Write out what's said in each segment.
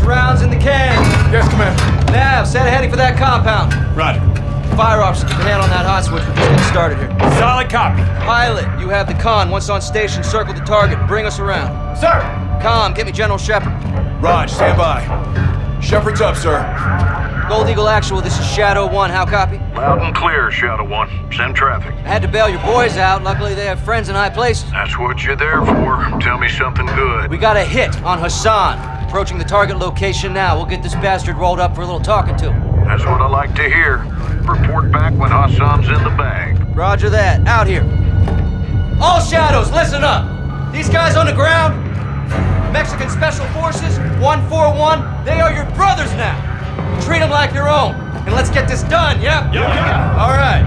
Six rounds in the can. Yes, Commander. Nav, set a heading for that compound. Roger. Fire officer, keep a hand on that hot switch. We're just getting started here. Solid copy. Pilot, you have the con. Once on station, circle the target. Bring us around. Sir. Com, get me General Shepherd. Raj, stand by. Shepherd's up, sir. Gold Eagle Actual, this is Shadow 1. How copy? Loud and clear, Shadow One. Send traffic. I had to bail your boys out. Luckily, they have friends in high places. That's what you're there for. Tell me something good. We got a hit on Hassan. Approaching the target location now. We'll get this bastard rolled up for a little talking to. That's what I like to hear. Report back when Hassan's in the bag. Roger that. Out here. All shadows, listen up. These guys on the ground, Mexican Special Forces, 141, they are your brothers now. Treat them like your own. And let's get this done, yeah? Yeah, yeah. All right.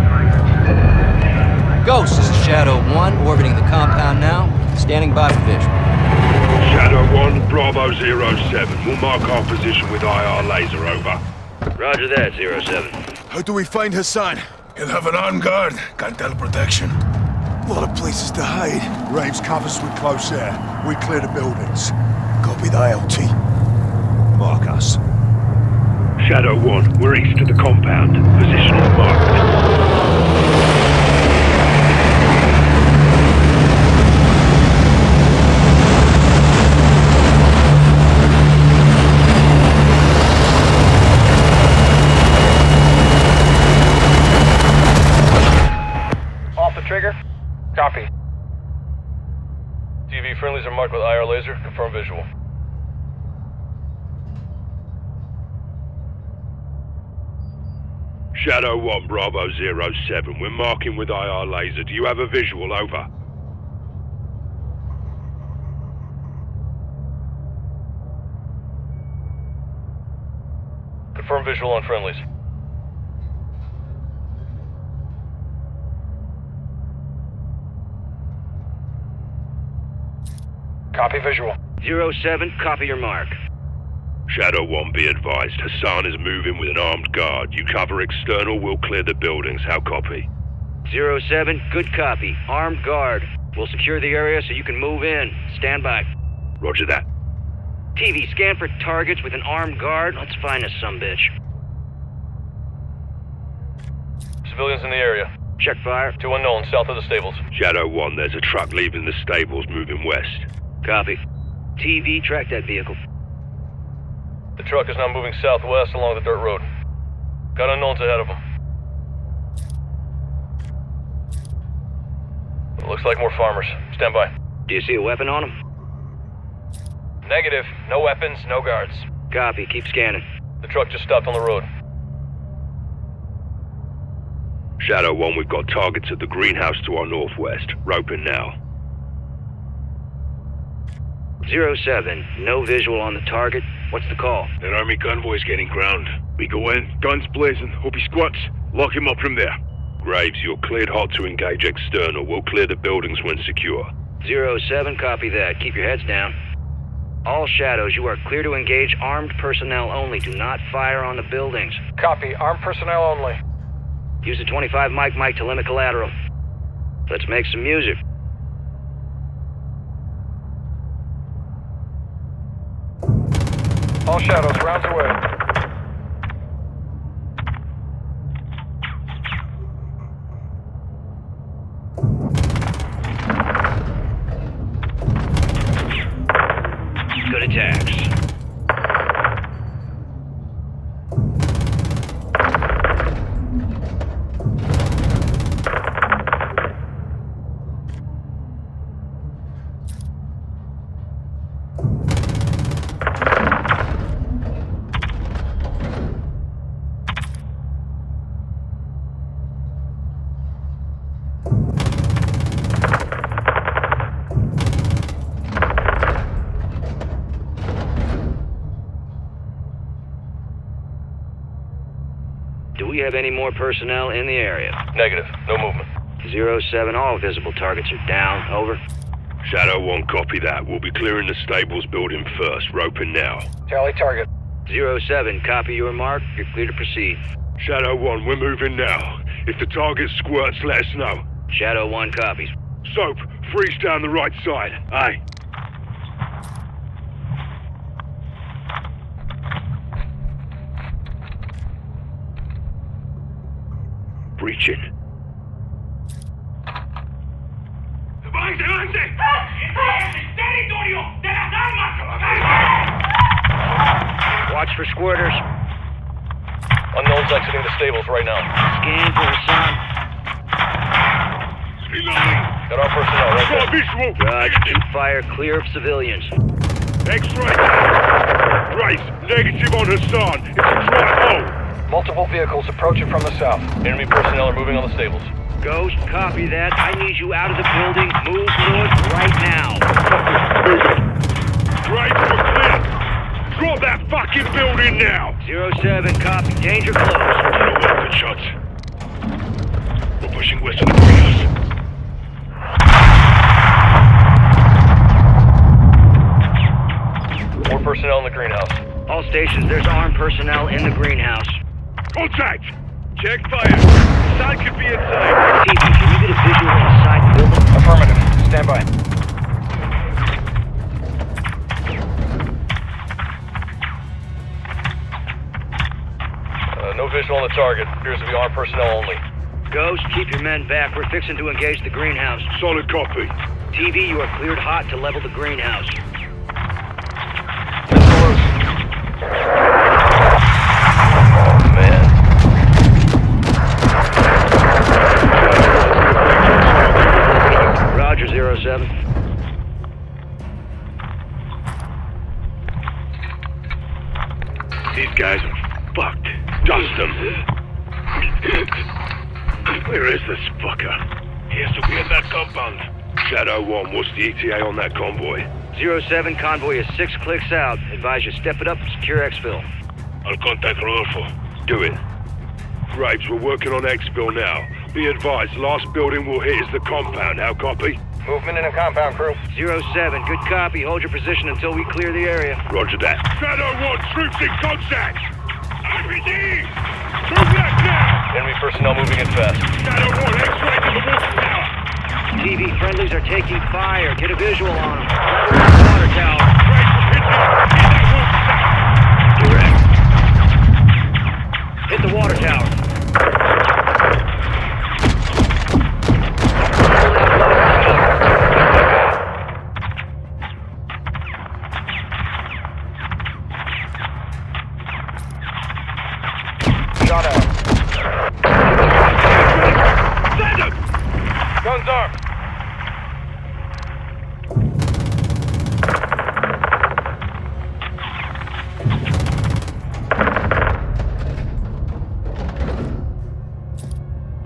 Ghost, this is Shadow 1, orbiting the compound now. Standing by for visual. Shadow 1, Bravo 07. We'll mark our position with IR laser, over. Roger that, 07. How do we find Hassan? He'll have an armed guard. Cartel protection. A lot of places to hide. Graves covers with close air. We clear the buildings. Copy the ALT. Mark us. Shadow 1, we're east of the compound. Position is marked. Off the trigger. Copy. TV friendlies are marked with IR laser. Confirm visual. Shadow 1, Bravo 07. We're marking with IR laser. Do you have a visual, over? Confirm visual on friendlies. Copy visual. Zero 07, copy your mark. Shadow 1, be advised. Hassan is moving with an armed guard. You cover external, we'll clear the buildings. How copy? 07, good copy. Armed guard. We'll secure the area so you can move in. Stand by. Roger that. TV, scan for targets with an armed guard. Let's find us some bitch. Civilians in the area. Check fire. Two unknowns south of the stables. Shadow 1, there's a truck leaving the stables moving west. Copy. TV, track that vehicle. The truck is now moving southwest along the dirt road. Got unknowns ahead of them. Looks like more farmers. Stand by. Do you see a weapon on them? Negative. No weapons, no guards. Copy. Keep scanning. The truck just stopped on the road. Shadow 1, we've got targets at the greenhouse to our northwest. Roping now. 07, no visual on the target. What's the call? That army convoy's getting ground. We go in, guns blazing, hope he squats. Lock him up from there. Graves, you're cleared hot to engage external. We'll clear the buildings when secure. 07, copy that. Keep your heads down. All shadows, you are clear to engage armed personnel only. Do not fire on the buildings. Copy. Armed personnel only. Use the 25 mike mike to limit collateral. Let's make some music. All shadows, rounds away. Have any more personnel in the area? Negative. No movement. 07, all visible targets are down. Over. Shadow 1, copy that. We'll be clearing the stables building first. Roping now. Tally target. 07, copy your mark. You're clear to proceed. Shadow 1, we're moving now. If the target squirts, let us know. Shadow 1 copies. Soap, freeze down the right side. Aye. Breaching. ¡Avance, avance! ¡Territorio de las armas! Watch for squirters. Unknown's exiting the stables right now. Scan for Hassan. Got our personnel right Got there. visual! Roger, keep fire clear of civilians. X-ray! Graves, negative on Hassan. It's a dry hole. Multiple vehicles approaching from the south. Enemy personnel are moving on the stables. Ghost, copy that. I need you out of the building. Move north right now. Graves, we're clear. Drop that fucking building now. Zero 07, copy. Danger close. No weapon shots. We're pushing west of the greenhouse. More personnel in the greenhouse. All stations, there's armed personnel in the greenhouse. Contact! Check fire. Side could be inside. TV, can you get a visual inside the side building? Affirmative. Stand by. Uh, no visual on the target. Appears to be armed personnel only. Ghost, keep your men back. We're fixing to engage the greenhouse. Solid copy. TV, you are cleared hot to level the greenhouse. Man. These guys are fucked. Dust them. Where is this fucker? He has to be in that compound. Shadow 1, what's the ETA on that convoy? Zero 07, convoy is six clicks out. Advise you step it up and secure exfil. I'll contact Rodolfo. Do it. Graves, we're working on exfil now. Be advised, last building we'll hit is the compound. How copy? Movement in a compound, crew. Zero 07, good copy. Hold your position until we clear the area. Roger that. Shadow 1, troops in contact! RPG! Move back now! Enemy personnel moving in fast. Shadow 1, X-ray to the water tower! TV, friendlies are taking fire. Get a visual on them. Level the water tower. Hit that water tower! Direct. Hit the water tower.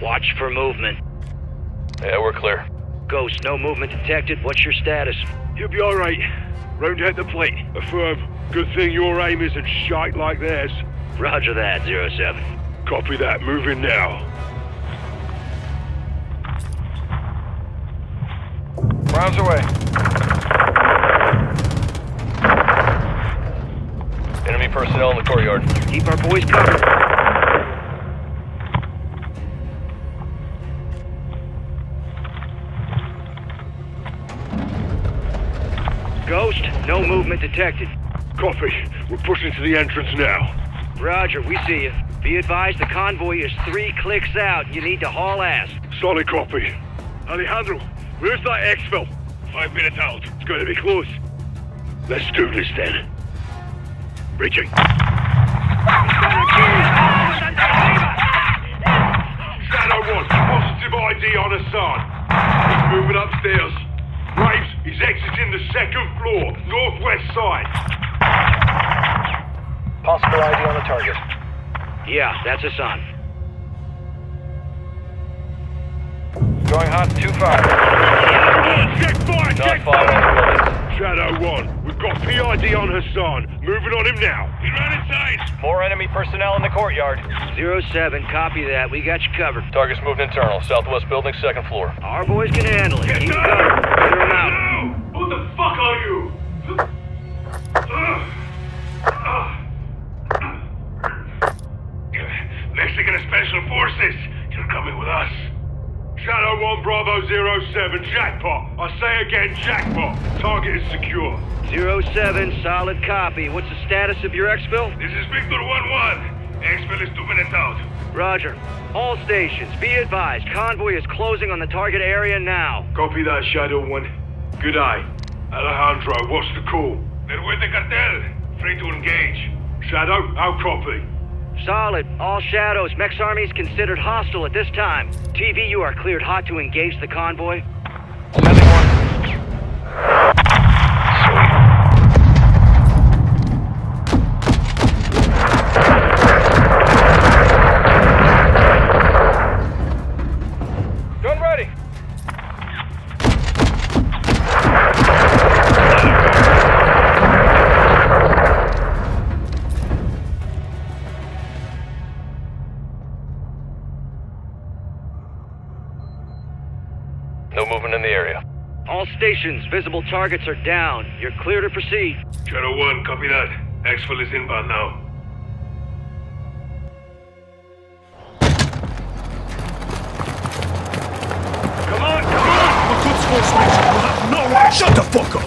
Watch for movement. Yeah, we're clear. Ghost, no movement detected. What's your status? You'll be alright. Round out the plate. Affirm. Good thing your aim isn't shite like theirs. Roger that, zero 07. Copy that. Moving now. Rounds away. Enemy personnel in the courtyard. Keep our boys covered. Movement detected. Copy. We're pushing to the entrance now. Roger, we see you. Be advised the convoy is three clicks out. You need to haul ass. Solid copy. Alejandro, where's that exfil? Five minutes out. It's going to be close. Let's do this then. Reaching. Shadow 1, positive ID on Hassan. He's moving upstairs. Graves, he's exiting the second floor, northwest side. Possible ID on the target. Yeah, that's Hassan. Going hot, 2-5. Check fire, Not check fire on the buildings. Shadow 1, we've got PID on Hassan. Moving on him now. He ran inside. More enemy personnel in the courtyard. Zero 07, copy that. We got you covered. Target's moved internal. Southwest building, second floor. Our boys can handle it. Keep it covered. Clear them out. Bravo 07, jackpot. I say again, jackpot. Target is secure. Zero 07, solid copy. What's the status of your exfil? This is Victor 1-1. Exfil is two minutes out. Roger. All stations, be advised, convoy is closing on the target area now. Copy that, Shadow 1. Good eye. Alejandro, what's the call? They're with the cartel. Free to engage. Shadow, how copy? Solid. All shadows. Mex Army is considered hostile at this time. TV, you are cleared hot to engage the convoy. Gun stations, visible targets are down. You're clear to proceed. Shadow 1, copy that. Exfil is inbound now. Come on, come on! No way! Shut the fuck up!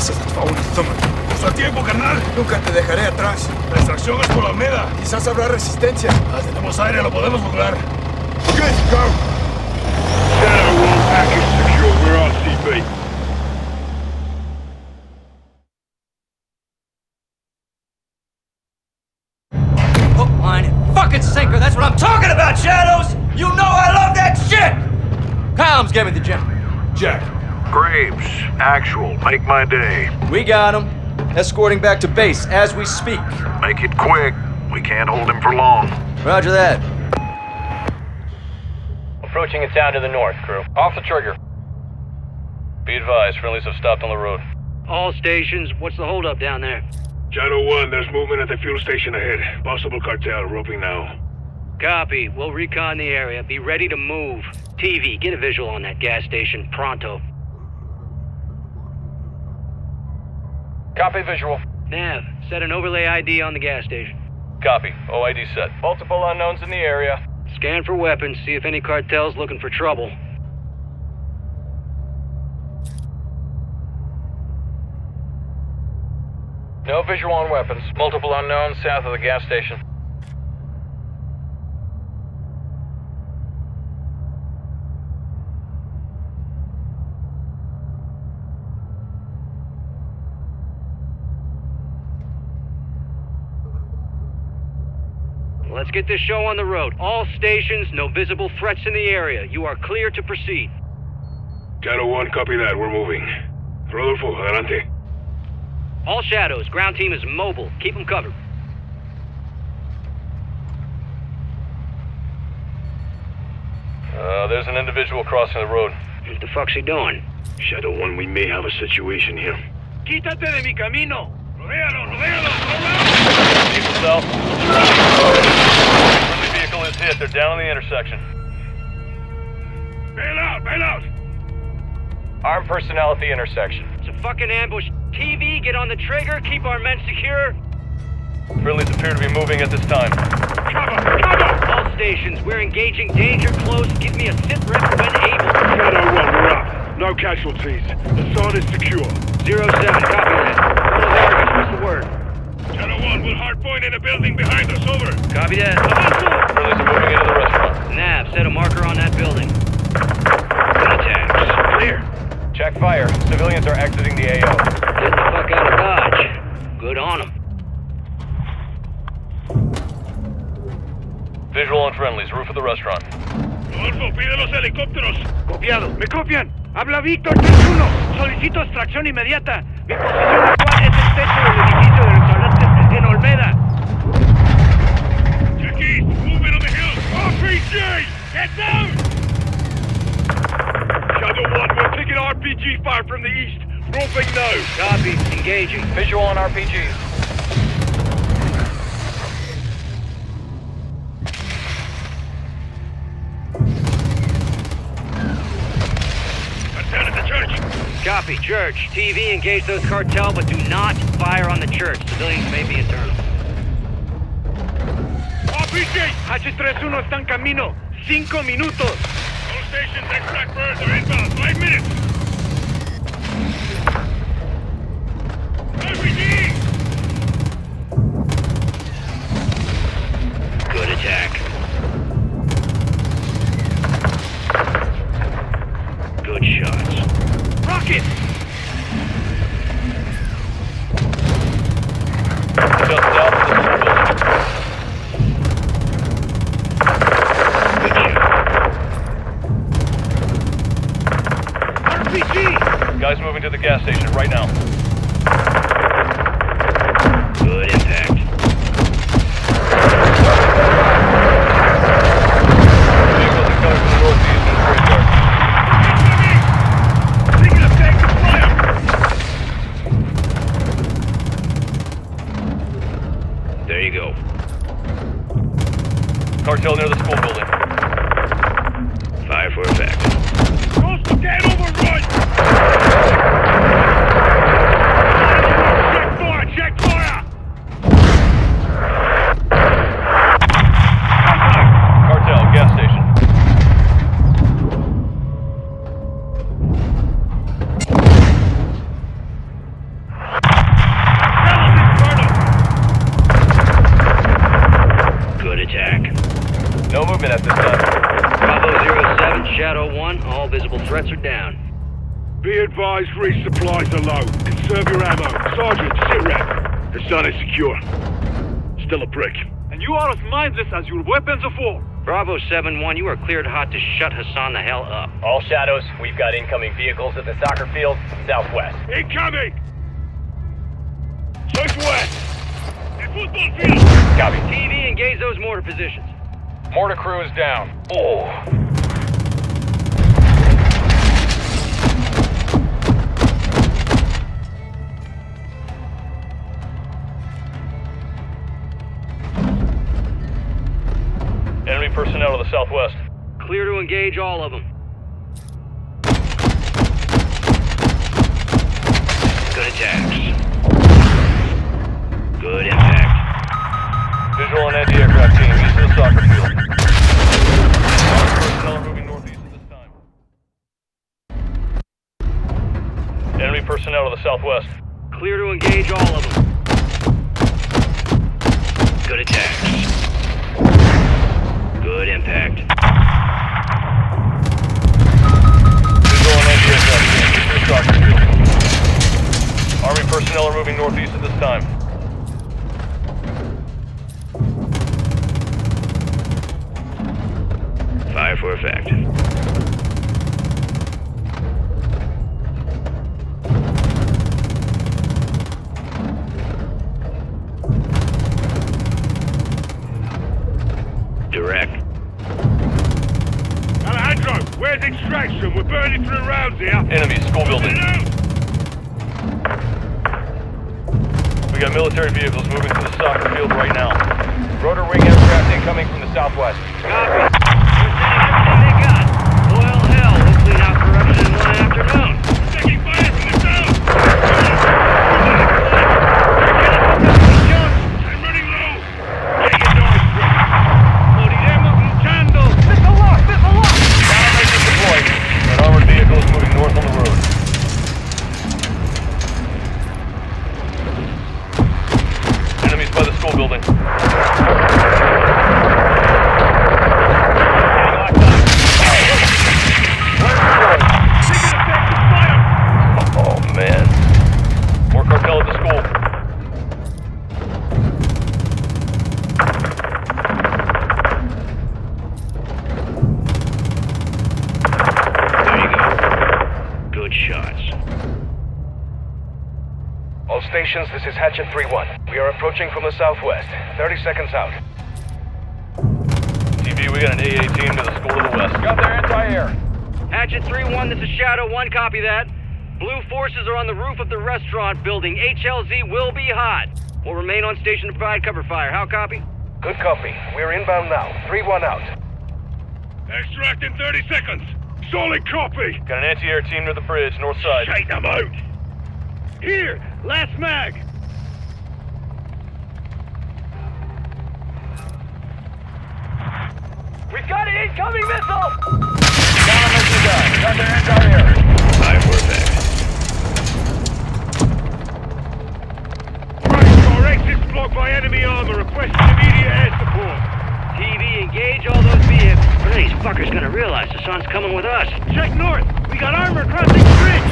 Se trataba un estómago. Nuestro tiempo, carnal. Nunca te dejaré atrás. La extracción es por la Almeda. Quizás habrá resistencia. Ah, tenemos aire, lo podemos lograr. Okay, go. Shadow 1, package secure. We're RTB. Hook, line, and fucking sinker. That's what I'm talking about, Shadows! You know I love that shit! Comms, get me the gem. Jack. Graves, actual, make my day. We got him. Escorting back to base as we speak. Make it quick. We can't hold him for long. Roger that. Approaching a town to the north, crew. Off the trigger. Be advised, friendlies have stopped on the road. All stations, what's the holdup down there? Shadow 1, there's movement at the fuel station ahead. Possible cartel, roping now. Copy. We'll recon the area. Be ready to move. TV, get a visual on that gas station. Pronto. Copy visual. Nav, set an overlay ID on the gas station. Copy. OID set. Multiple unknowns in the area. Scan for weapons, see if any cartel's looking for trouble. No visual on weapons. Multiple unknowns south of the gas station. Let's get this show on the road. All stations, no visible threats in the area. You are clear to proceed. Shadow 1, copy that. We're moving. Rodolfo, adelante. All shadows, ground team is mobile. Keep them covered. Uh, there's an individual crossing the road. What the fuck's he doing? Shadow 1, we may have a situation here. Quítate de mi camino. Rodéalo, rodéalo, Vehicle south. Friendly vehicle is hit. They're down on the intersection. Bail out, bail out. Armed personnel at the intersection. Fucking ambush. TV, get on the trigger. Keep our men secure. Friendlies appear to be moving at this time. Cover, cover. All stations, we're engaging danger close. Give me a sit rep when able. Shadow 1, we're up. No casualties. The zone is secure. Zero seven, copy that. Photo there, what's the word? Shadow 1, we'll hardpoint in a building behind us. Over. Copy that. Avanzo! Friendlies are moving into the restaurant. Nav, set a marker on that building. Contacts. Clear. Check fire. Civilians are exiting the AO. Get the fuck out of Dodge. Good on them. Visual on friendlies. Roof of the restaurant. Rodolfo, pide los helicópteros. Copiado. ¿Me copian? Habla Víctor 3-1. Solicito extracción inmediata. Mi posición actual es el techo del edificio de restaurantes en Olmeda. Jackie, movement on the hill. RPG! Get down! Shadow 1, we're taking RPG fire from the east. Roping now. Copy. Engaging. Visual on RPGs. Cartel the church. Copy. Church. TV, engage those cartel, but do not fire on the church. Civilians may be internal. RPG! H31 está en camino. Cinco minutos stations, extract birds are inbound. Five minutes. Good attack. Advised, resupplies are low. Conserve your ammo. Sergeant, sit rep. Hassan is secure. Still a brick. And you are as mindless as your weapons of war. Bravo 7-1, you are cleared hot to shut Hassan the hell up. All shadows, we've got incoming vehicles at the soccer field, southwest. Incoming! Southwest! The football field! Copy. TV, engage those mortar positions. Mortar crew is down. Oh. Personnel to the southwest. Clear to engage all of them. Good attacks. Good impact. Visual on anti-aircraft team east of the soccer field. Personnel moving northeast at this time. Enemy personnel to the southwest. Clear to engage all of them. Good attacks. Soccer field. Army personnel are moving northeast at this time. Fire for effect. Rounds here. Enemy school building. We got military vehicles moving to the soccer field right now. Rotor wing aircraft incoming from the southwest. Copy. We're sending everything they got. Boil hell. We'll clean out corruption in one afternoon. Approaching from the southwest. 30 seconds out. TV, we got an AA team to the school to the west. Got their anti-air. Hatchet 3-1, this is Shadow 1, copy that. Blue forces are on the roof of the restaurant building. HLZ will be hot. We'll remain on station to provide cover fire. How copy? Good copy. We're inbound now. 3-1 out. Extract in 30 seconds! Solid copy! Got an anti-air team near the bridge, north side. Shake them out! Here! Last mag! We've got an incoming missile! Countermeasures down. Got their anti-air. Fire for effect. Right, our exit's blocked by enemy armor. Requesting immediate air support. TV, engage all those vehicles. When are these fuckers gonna realize the sun's coming with us? Check north! We got armor crossing the bridge!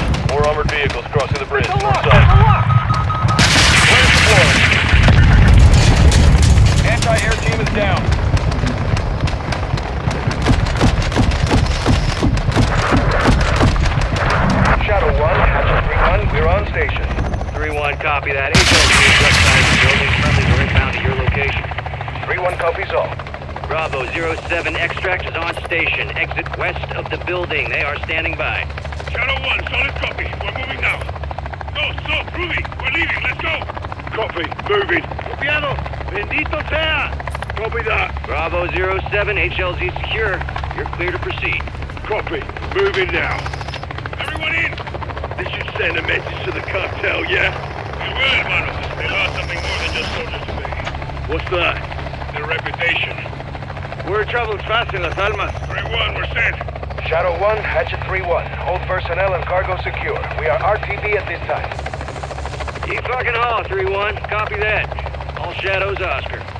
The building. They are standing by. Shadow 1, solid copy. We're moving now. No, stop, Ruby. We're leaving. Let's go. Copy. Moving. Copiado. Bendito sea. Copy that. Bravo 07, HLZ secure. You're clear to proceed. Copy. Moving now. Everyone in. This should send a message to the cartel, yeah? It will, hermanos. They lost something more than just soldiers to today. What's that? Their reputation. Word travels fast in Las Almas. 3-1, we're sent. Shadow 1, Hatchet 3-1. All personnel and cargo secure. We are RTB at this time. Keep fucking haul, 3-1. Copy that. All shadows, Oscar.